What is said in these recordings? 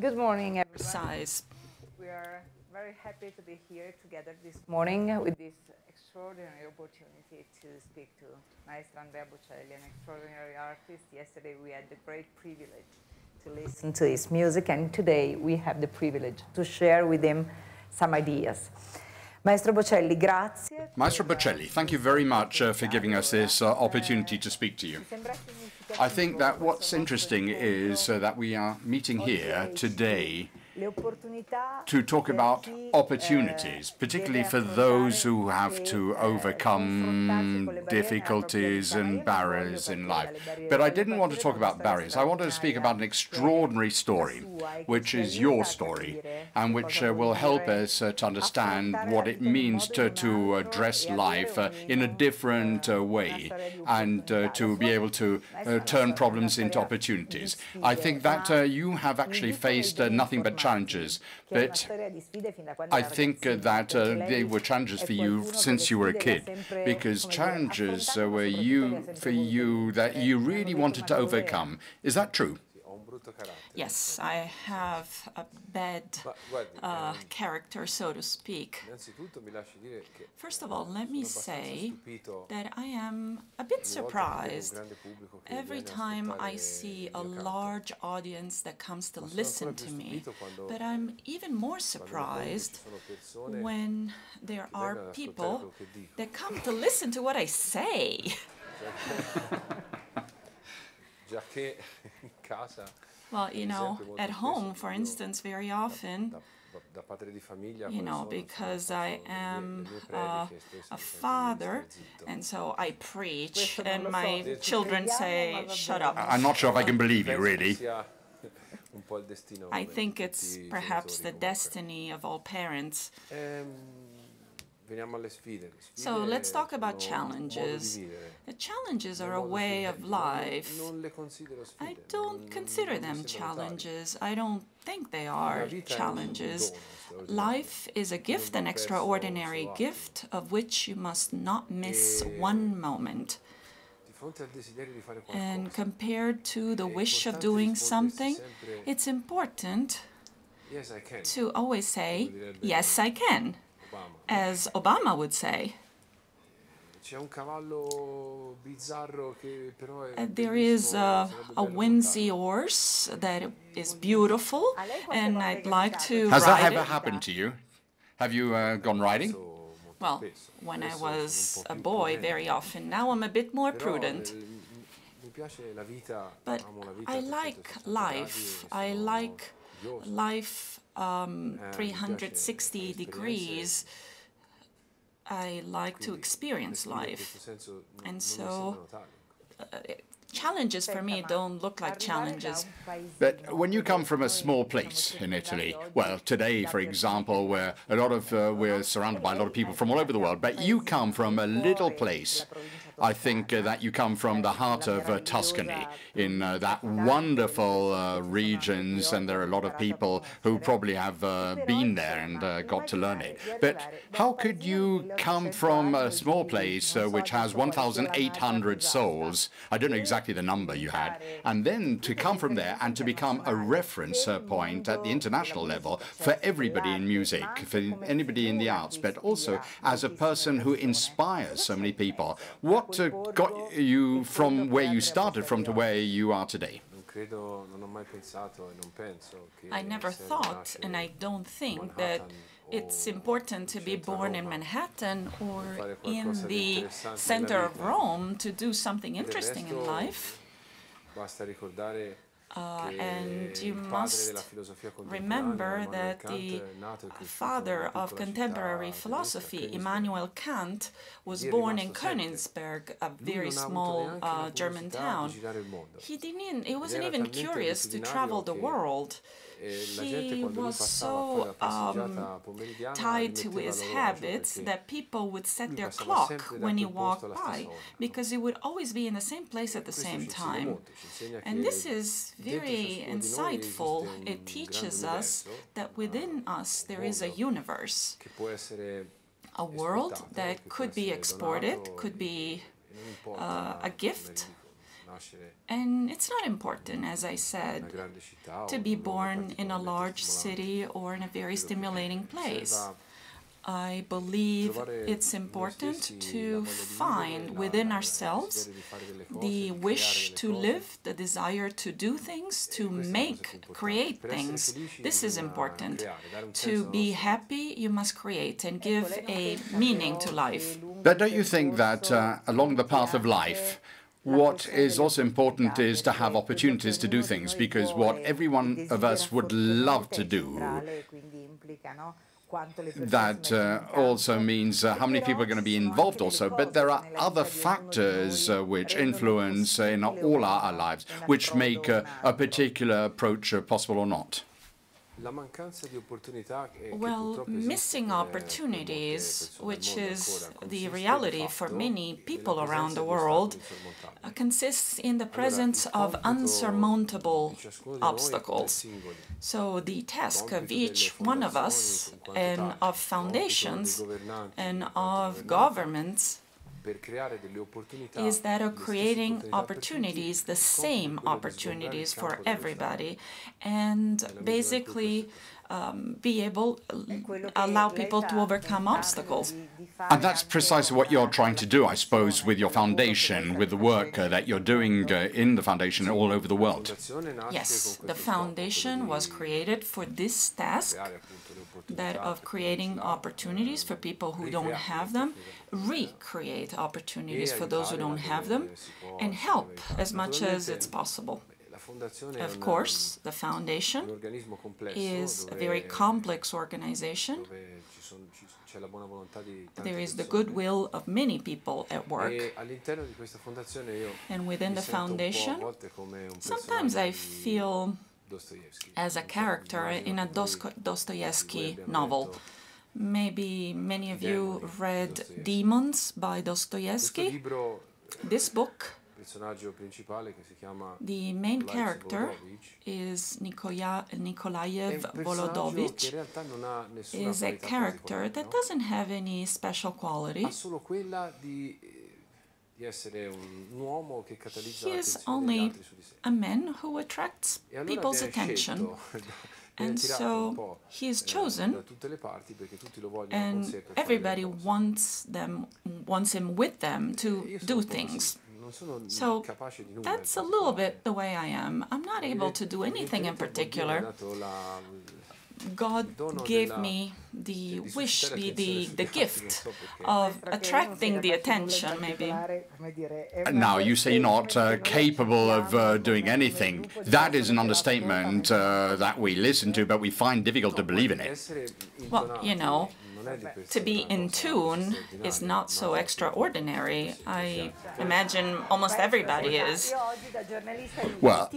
Good morning, everyone. size. We are very happy to be here together this morning with this extraordinary opportunity to speak to Maestro Andrea Bocelli, an extraordinary artist. Yesterday we had the great privilege to listen to his music, and today we have the privilege to share with him some ideas. Maestro Bocelli, grazie. Maestro Bocelli, thank you very much uh, for giving us this uh, opportunity to speak to you. I think that what's interesting is uh, that we are meeting here today to talk about opportunities, particularly for those who have to overcome difficulties and barriers in life. But I didn't want to talk about barriers. I wanted to speak about an extraordinary story, which is your story, and which uh, will help us uh, to understand what it means to, to address life uh, in a different uh, way and uh, to be able to uh, turn problems into opportunities. I think that you have actually faced nothing but challenges, but I think uh, that uh, they were challenges for you since you were a kid, because challenges uh, were you for you that you really wanted to overcome. Is that true? Yes, I have a bad uh, character, so to speak. First of all, let me say that I am a bit surprised every time I see a large audience that comes to listen to me, but I'm even more surprised when there are people that come to listen to what I say. Well, you know, at home, for instance, very often, you know, because I am uh, a father, and so I preach, and my children say, shut up. I'm not sure if I can believe you, really. I think it's perhaps the destiny of all parents. So let's talk about challenges. The challenges are a way of life. I don't consider them challenges. I don't think they are challenges. Life is a gift, an extraordinary gift, of which you must not miss one moment. And compared to the wish of doing something, it's important to always say, yes, I can as Obama would say. Uh, there is a, a whimsy horse that is beautiful, and I'd like to Has that ever it. happened to you? Have you uh, gone riding? Well, when I was a boy, very often. Now I'm a bit more prudent. But I like life. I like life um, 360 degrees. I like to experience life. And so uh, challenges for me don't look like challenges. But when you come from a small place in Italy, well, today, for example, where a lot of uh, we're surrounded by a lot of people from all over the world, but you come from a little place I think uh, that you come from the heart of uh, Tuscany, in uh, that wonderful uh, regions, and there are a lot of people who probably have uh, been there and got to learn it. But how could you come from a small place which has 1,800 souls, I don't know exactly the number you had, and then to come from there and to become a reference point at the international level for everybody in music, for anybody in the arts, but also as a person who inspires so many people. What what uh, got you from where you started from to where you are today? I never thought, and I don't think that it's important to be born in Manhattan or in the center of Rome to do something interesting in life. Uh, and you must remember that the father of contemporary philosophy, Immanuel Kant, was born in Königsberg, a very small uh, German town. He didn't. He wasn't even curious to travel the world he was so um, tied to his habits that people would set their clock when he walked by because he would always be in the same place at the same time. And this is very insightful. It teaches us that within us there is a universe, a world that could be exported, could be uh, a gift And it's not important, as I said, to be born in a large city or in a very stimulating place. I believe it's important to find within ourselves the wish to live, the desire to do things, to make, create things. This is important. To be happy, you must create and give a meaning to life. But don't you think that uh, along the path of life, what is also important is to have opportunities to do things, because what every one of us would love to do that uh, also means uh, how many people are going to be involved also, but there are other factors uh, which influence in all our, our, lives, which make a particular approach uh, possible or not. Well, missing opportunities, which is the reality for many people around the world, uh, consists in the presence of unsurmountable obstacles. So the task of each one of us and of foundations and of governments is that of creating opportunities, the same opportunities for everybody, and basically um, be able allow people to overcome obstacles. And that's precisely what you're trying to do, I suppose, with your foundation, with the work uh, that you're doing uh, in the foundation all over the world. Yes, the foundation was created for this task, that of creating opportunities for people who don't have them, recreate opportunities for those who don't have them, and help as much as it's possible. Of course, the foundation is a very complex organization. There is the goodwill of many people at work. And within the foundation, sometimes I feel as a character in a Dostoevsky novel. Maybe many of you read Demons by Dostoevsky. This book the main character is Nikola Nikolaev Volodovich, is a character that doesn't have any special quality. He is only a man who attracts people's attention. And so he is chosen, and everybody wants them, wants him with them to do things. So that's a little bit the way I am. I'm not able to do anything in particular. God gave me the wish, the, the, the gift of attracting the attention, maybe. Now, you say you're not uh, capable of uh, doing anything. That is an understatement uh, that we listen to, but we find difficult to believe in it. Well, you know, to be in tune is not so extraordinary. I imagine almost everybody is. Well,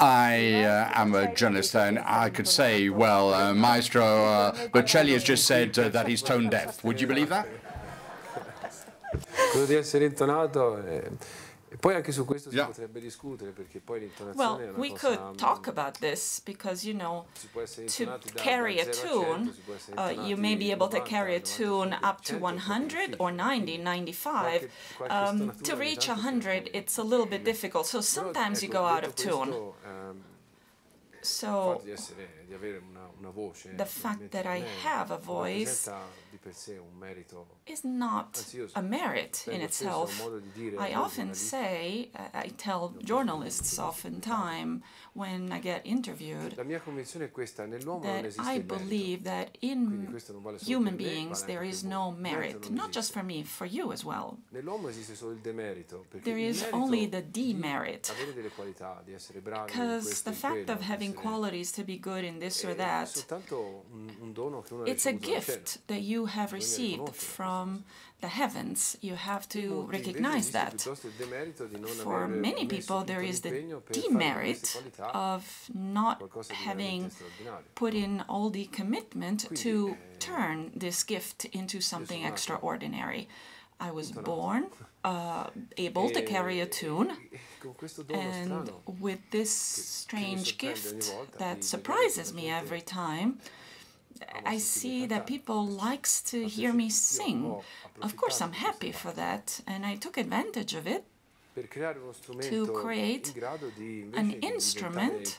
I uh, am a journalist, and I could say, well, uh, Maestro uh, Bocelli has just said uh, that he's tone deaf. Would you believe that? Poi anche su questo si yeah. potrebbe discutere perché poi l'intonazione well, we could talk about this because you know to carry a tune uh, you may be able to carry a tune up to 100 or 90 95 um, to reach 100 it's a little bit difficult. So sometimes you go out of tune. ehm, so the fact that I have a voice is not a merit in itself. I often say, uh, I tell journalists oftentimes when I get interviewed that I believe that in human beings there is no merit, not just for me, for you as well. There is only the demerit, because the fact of having qualities to be good in this or that, it's a gift that you have received from the heavens. You have to recognize that. For many people, there is the demerit of not having put in all the commitment to turn this gift into something extraordinary. I was born uh, able to carry a tune, and with this strange gift that surprises me every time, I see that people likes to hear me sing. Of course, I'm happy for that, and I took advantage of it. to create an instrument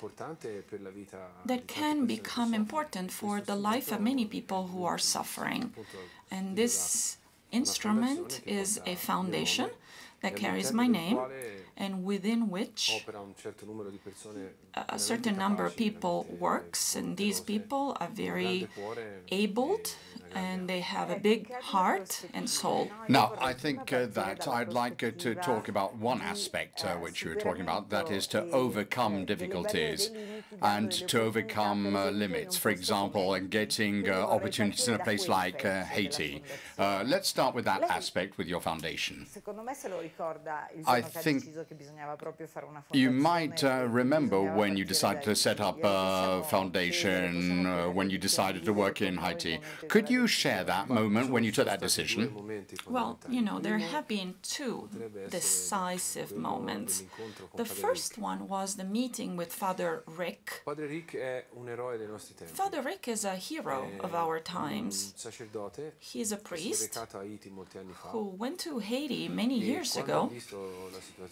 that can become important for the life of many people who are suffering. And this instrument is a foundation that carries my name and within which a certain number of people works and these people are very abled and they have a big heart and soul. Now, I think uh, that I'd like uh, to talk about one aspect uh, which you were talking about, that is to overcome difficulties and to overcome uh, limits. For example, getting uh, opportunities in a place like uh, Haiti. let's start with that aspect with your foundation. I think you might uh, remember when you decided to set up a foundation, when you decided to work in Haiti. Could you share that moment when you took that decision? Well, you know, there have been two decisive moments. The first one was the meeting with Father Rick. Father Rick is a hero of our times. He's a priest who went to Haiti many years ago.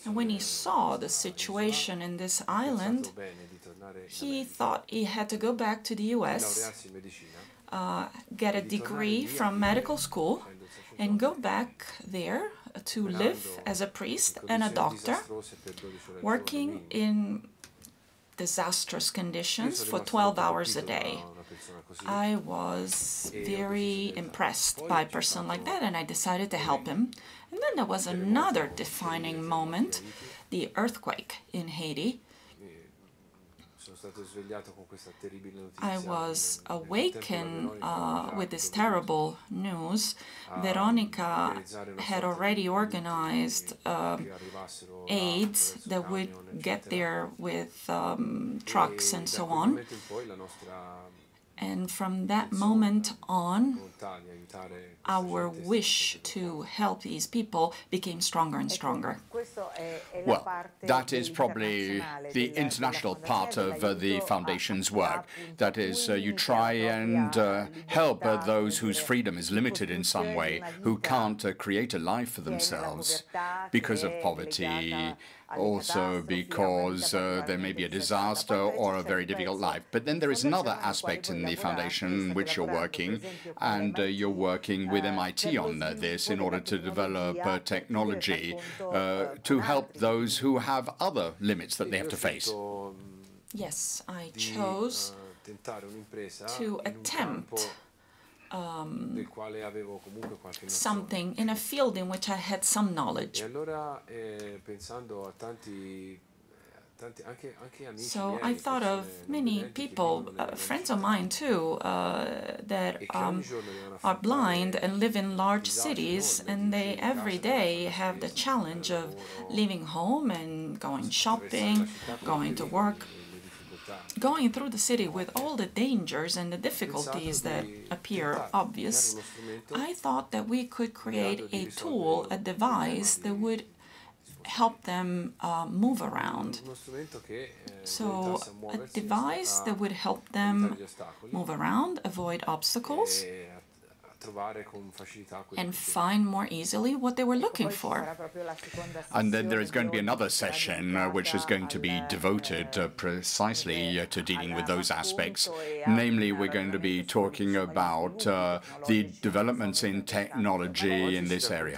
And when he saw the situation in this island, he thought he had to go back to the US uh, get a degree from medical school and go back there to live as a priest and a doctor, working in disastrous conditions for 12 hours a day. I was very impressed by a person like that, and I decided to help him. And then there was another defining moment the earthquake in Haiti I was awakened uh, with this terrible news. Veronica had already organized uh, aids that would get there with um, trucks and so on. And from that moment on, our wish to help these people became stronger and stronger. Well, that is probably the international part of uh, the Foundation's work. That is, uh, you try and uh, help uh, those whose freedom is limited in some way, who can't uh, create a life for themselves because of poverty, also because uh, there may be a disaster or a very difficult life. But then there is another aspect in the foundation which you're working, and uh, you're working with MIT on uh, this in order to develop uh, technology uh, to help those who have other limits that they have to face. Yes, I chose to attempt um, something in a field in which I had some knowledge. So I thought of many people, uh, friends of mine too, uh, that um, are blind and live in large cities, and they every day have the challenge of leaving home and going shopping, going to work going through the city with all the dangers and the difficulties that appear obvious, I thought that we could create a tool, a device that would help them uh, move around. So, a device that would help them move around, avoid obstacles, and find more easily what they were looking for. And then there is going to be another session uh, which is going to be devoted uh, precisely uh, to dealing with those aspects. Namely, we're going to be talking about uh, the developments in technology in this area.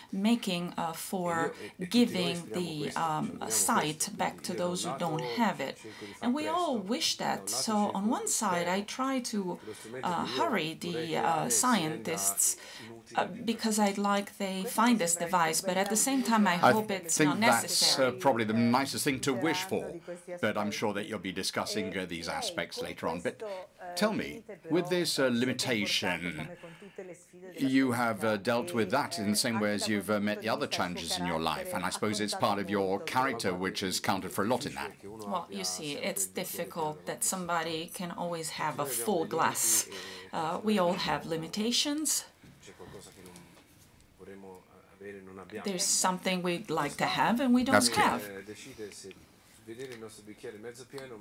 making uh, for giving the um, sight back to those who don't have it. And we all wish that. So on one side, I try to uh, hurry the uh, scientists uh, because I'd like they find this device, but at the same time, I hope I it's not necessary. that's uh, probably the nicest thing to wish for, but I'm sure that you'll be discussing uh, these aspects later on. But tell me, with this limitation, you have dealt with that in the same way as you've met the other challenges in your life, and I suppose it's part of your character which has counted for a lot in that. Well, you see, it's difficult that somebody can always have a full glass. Uh, we all have limitations. There's something we'd like to have and we don't have.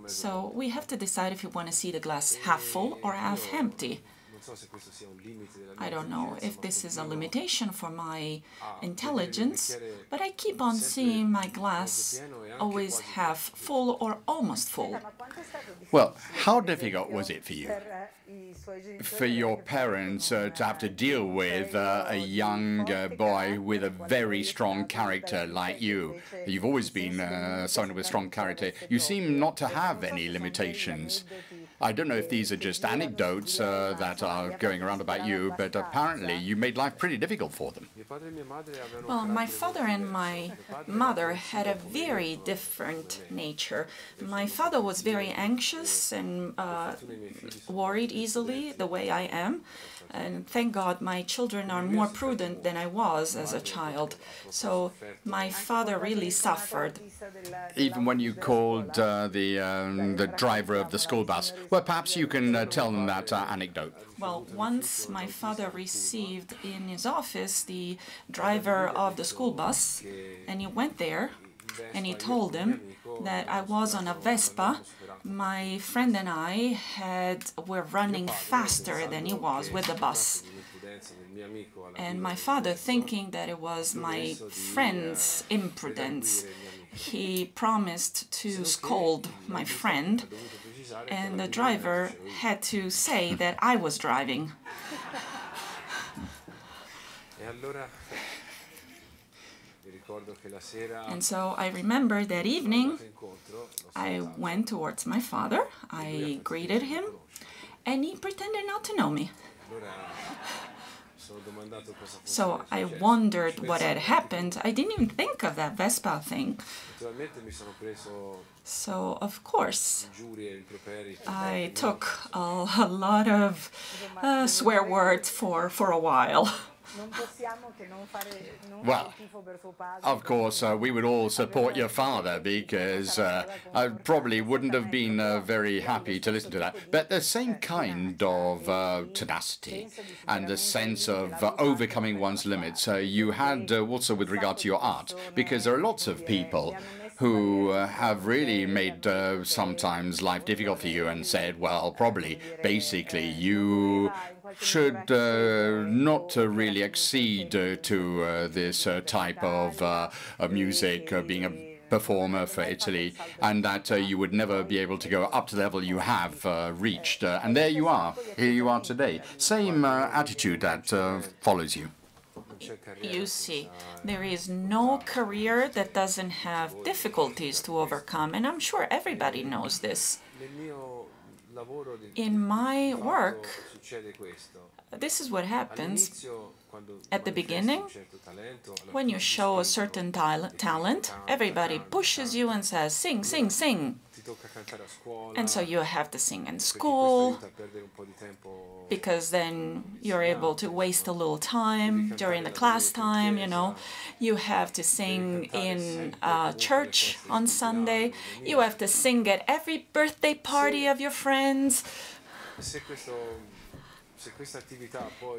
So we have to decide if you want to see the glass half full or half empty. I don't know if this is a limitation for my intelligence, but I keep on seeing my glass always half full or almost full. Well, how difficult was it for you? For your parents uh, to have to deal with uh, a young boy with a very strong character like you. You've always been uh, someone with strong character. You seem not to have any limitations. I don't know if these are just anecdotes uh, that are going around about you, but apparently you made life pretty difficult for them. Well, my father and my mother had a very different nature. My father was very anxious and uh, worried easily, the way I am. And thank God my children are more prudent than I was as a child. So my father really suffered. Even when you called uh, the, um, the driver of the school bus, well, perhaps you can uh, tell them that uh, anecdote. Well, once my father received in his office the driver of the school bus, and he went there and he told him that I was on a Vespa my friend and I had were running faster than he was with the bus. And my father, thinking that it was my friend's imprudence, he promised to scold my friend, and the driver had to say that I was driving. And so I remember that evening, I went towards my father, I greeted him, and he pretended not to know me. So I wondered what had happened. I didn't even think of that Vespa thing. So, of course, I took a, a lot of uh, swear words for, for a while. Well, of course, uh, we would all support your father because uh, I probably wouldn't have been uh, very happy to listen to that. But the same kind of uh, tenacity and the sense of uh, overcoming one's limits. Uh, you had also with regard to your art, because there are lots of people who uh, have really made uh, sometimes life difficult for you and said, well, probably, basically, you should uh, not really accede to this type of music, being a performer for Italy, and that uh, you would never be able to go up to the level you have uh, reached. Uh, and there you are. Here you are today. Same attitude that follows you you see, there is no career that doesn't have difficulties to overcome, and I'm sure everybody knows this. In my work, this is what happens. At the beginning, when you show a certain talent, everybody pushes you and says, sing, sing, sing. And so you have to sing in school, because then you're able to waste a little time during the class time, you know. You have to sing in uh, church on Sunday. You have to sing at every birthday party of your friends.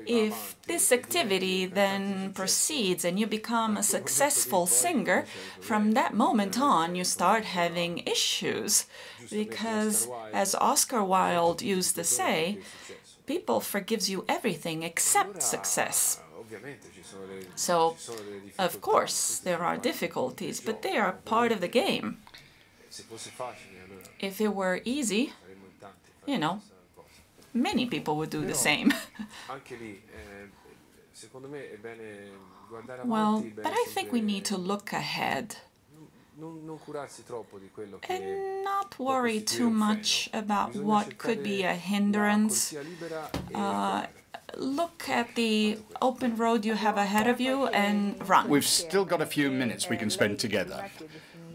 If this activity then proceeds and you become a successful singer, from that moment on you start having issues. Because, as Oscar Wilde used to say, people forgives you everything except success. So, of course, there are difficulties, but they are part of the game. If it were easy, you know, many people would do the same. well, but I think we need to look ahead and not worry too much about what could be a hindrance. Uh, look at the open road you have ahead of you and run. We've still got a few minutes we can spend together.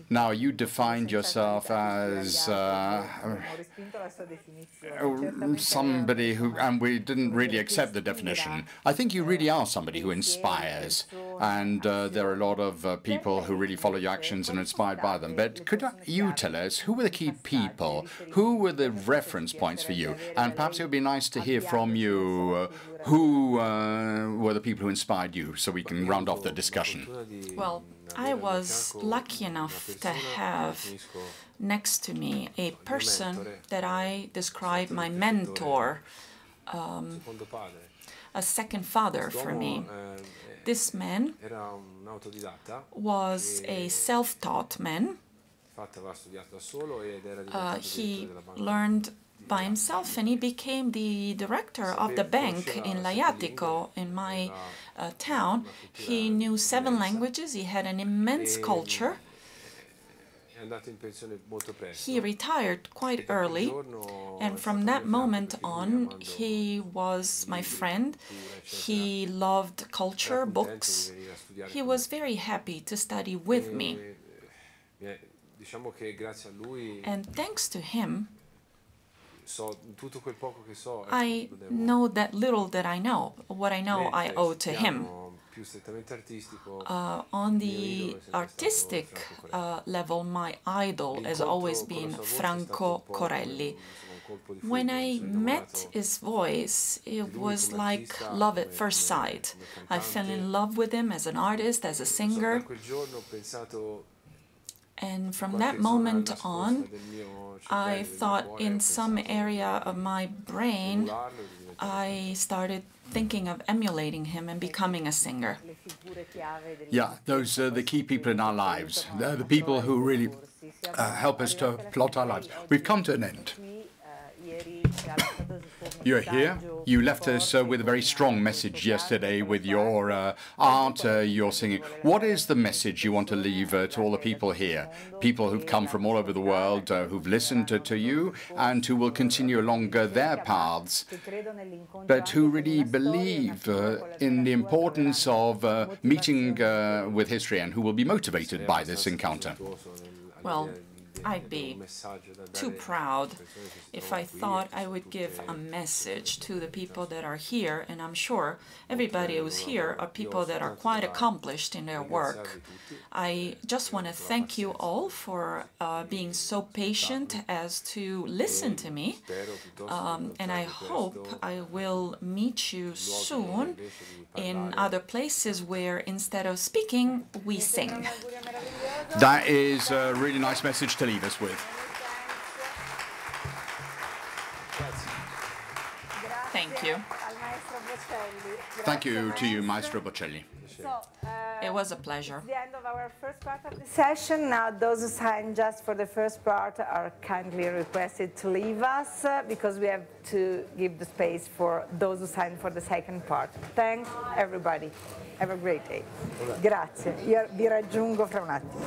Now, you defined yourself as uh, somebody who, and we didn't really accept the definition. I think you really are somebody who inspires. And uh, there are a lot of uh, people who really follow your actions and are inspired by them. But could you tell us who were the key people? Who were the reference points for you? And perhaps it would be nice to hear from you uh, who uh, were the people who inspired you so we can round off the discussion. Well, I was lucky enough to have next to me a person that I describe my mentor, um, a second father for me. This man was a self-taught man. Uh, he learned by himself and he became the director of the bank in Lajatico, in my uh, town. He knew seven languages, he had an immense culture. He retired quite early, and from that moment on, he was my friend. He loved culture, books. He was very happy to study with me. And thanks to him, I know that little that I know. What I know, I owe to him. Uh, on the artistic uh, level, my idol has always been Franco Corelli. When I met his voice, it was like love at first sight. I fell in love with him as an artist, as a singer. And from that moment on, I thought in some area of my brain, I started thinking of emulating him and becoming a singer. Yeah, those are the key people in our lives. They're the people who really uh, help us to plot our lives. We've come to an end. You're here. You left us uh, with a very strong message yesterday with your uh, art, uh, your singing. What is the message you want to leave uh, to all the people here? People who've come from all over the world, uh, who've listened to, you, and who will continue along uh, their paths, but who really believe in the importance of meeting with history and who will be motivated by this encounter. Well, I'd be too proud if I thought I would give a message to the people that are here, and I'm sure everybody who's here are people that are quite accomplished in their work. I just want to thank you all for uh, being so patient as to listen to me, um, and I hope I will meet you soon in other places where instead of speaking, we sing. That is a really nice message to leave us with. Thank you. Thank you to you, Maestro Bocelli. It was a pleasure. the end of our first part of the session. Now, those who signed just for the first part are kindly requested to leave us uh, because we have to give the space for those who signed for the second part. Thanks, everybody. Have a great day. Grazie. Io vi raggiungo fra un attimo.